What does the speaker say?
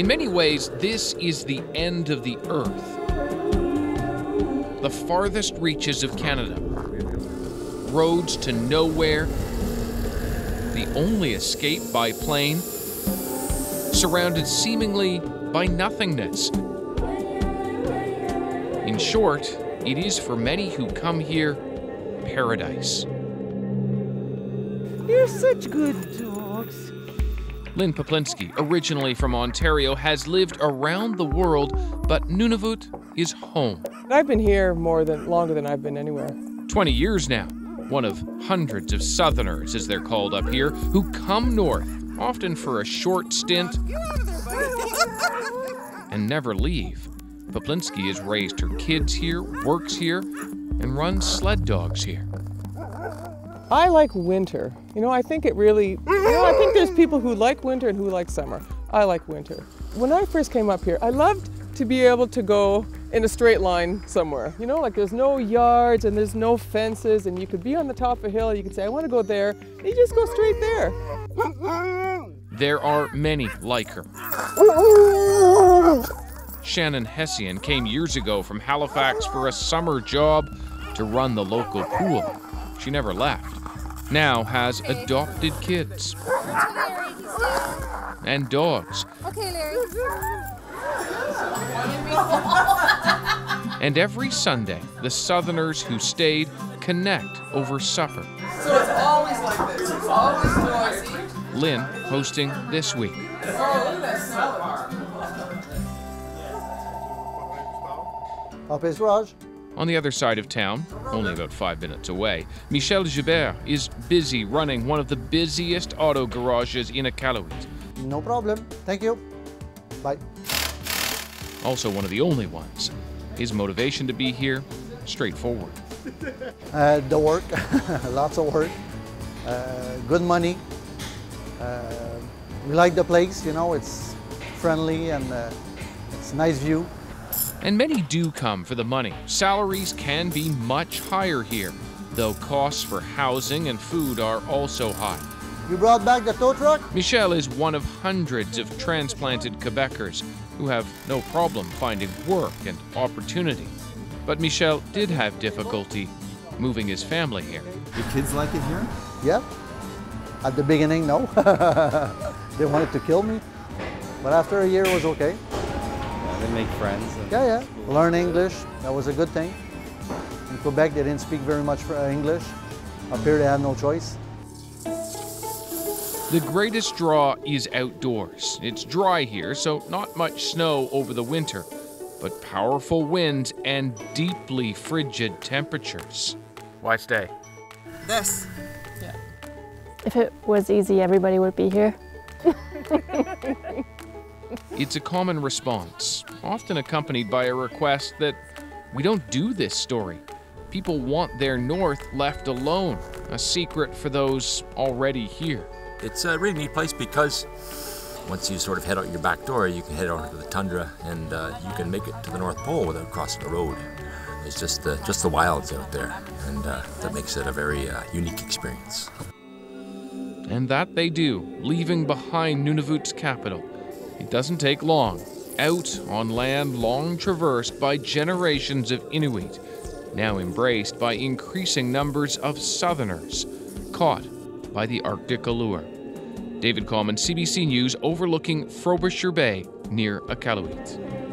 In many ways, this is the end of the Earth. The farthest reaches of Canada. Roads to nowhere. The only escape by plane. Surrounded seemingly by nothingness. In short, it is for many who come here paradise. You're such good dogs. Lynn Poplinski, originally from Ontario, has lived around the world, but Nunavut is home. I've been here more than longer than I've been anywhere. 20 years now, one of hundreds of Southerners, as they're called up here, who come north, often for a short stint, and never leave. Poplinski has raised her kids here, works here, and runs sled dogs here. I like winter. You know, I think it really, you know, I think there's people who like winter and who like summer. I like winter. When I first came up here, I loved to be able to go in a straight line somewhere. You know, like there's no yards and there's no fences, and you could be on the top of a hill, you could say, I want to go there, and you just go straight there. There are many like her. Shannon Hessian came years ago from Halifax for a summer job to run the local pool. She never left. Now has adopted kids and dogs. Okay, Larry. And every Sunday, the Southerners who stayed connect over supper. So it's always like this. It's always noisy. Lynn hosting this week. Oh, look at that smell. Up is Raj. On the other side of town, only about five minutes away, Michel Gibert is busy running one of the busiest auto garages in Iqaluit. No problem. Thank you. Bye. Also, one of the only ones. His motivation to be here, straightforward. Uh, the work, lots of work, uh, good money. Uh, we like the place, you know, it's friendly and uh, it's nice view. And many do come for the money. Salaries can be much higher here, though costs for housing and food are also high. You brought back the tow truck? Michel is one of hundreds of transplanted Quebecers who have no problem finding work and opportunity. But Michel did have difficulty moving his family here. Your kids like it here? Yep. At the beginning, no. they wanted to kill me. But after a year, it was okay. Yeah, they make friends. and- Yeah, yeah. Learn English, that was a good thing. In Quebec, they didn't speak very much uh, English. Up here, they had no choice. The greatest draw is outdoors. It's dry here, so not much snow over the winter, but powerful winds and deeply frigid temperatures. Why stay? This. Yeah. If it was easy, everybody would be here. It's a common response, often accompanied by a request that we don't do this story. People want their north left alone, a secret for those already here. It's a really neat place because once you sort of head out your back door, you can head out into the tundra and uh, you can make it to the North Pole without crossing a road. It's just the, just the wilds out there, and uh, that makes it a very uh, unique experience. And that they do, leaving behind Nunavut's capital. It doesn't take long. Out on land long traversed by generations of Inuit, now embraced by increasing numbers of Southerners, caught by the Arctic allure. David Common, CBC News, overlooking Frobisher Bay near Iqaluit.